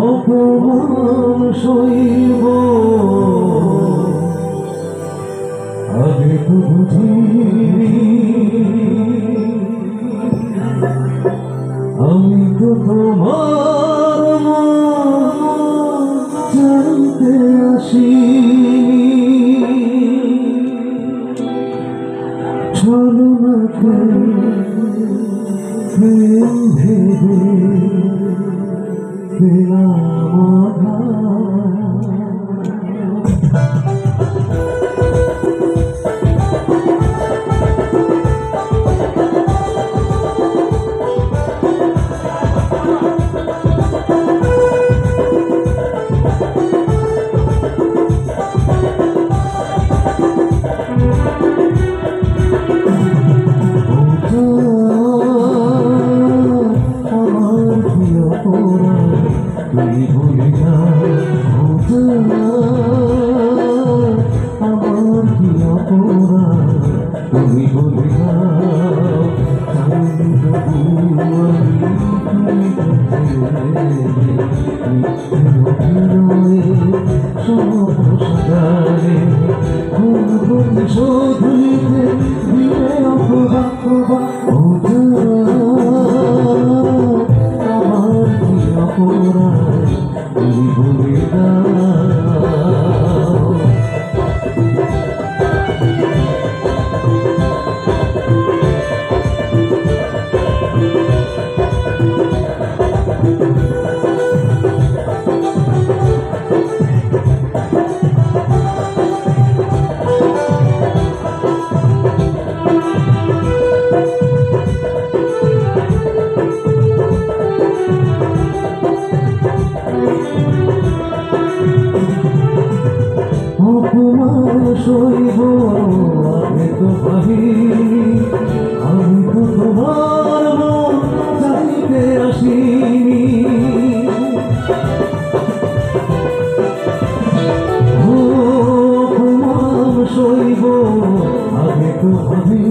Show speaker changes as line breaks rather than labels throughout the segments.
অপমান সইব। আগে তো আমি তো তোমার মন আসি চলো না ভেবে পেলাম আঘাত। তুমি না শোধুলিতে দিলে অপবা আমার অপমান সইব আমি তো ভাবি আমি তো তোমার মন চাইতে আসিনি ও অপমান সইব আমি তো ভাবি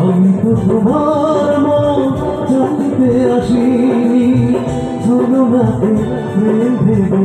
আমি তো তোমার মন চাইতে আসিনি ছোটনাতে প্রেম ভেবে